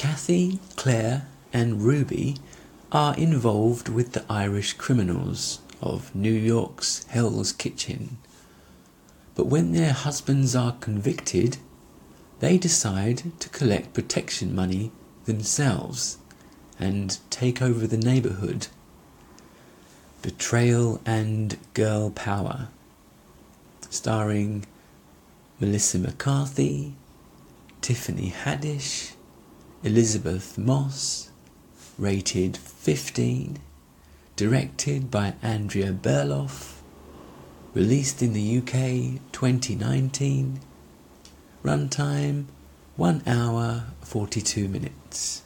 Kathy, Claire, and Ruby are involved with the Irish criminals of New York's Hell's Kitchen. But when their husbands are convicted, they decide to collect protection money themselves and take over the neighborhood. Betrayal and Girl Power, starring Melissa McCarthy, Tiffany Haddish, Elisabeth Moss, rated 15, directed by Andrea Berloff, released in the UK 2019, runtime 1 hour 42 minutes.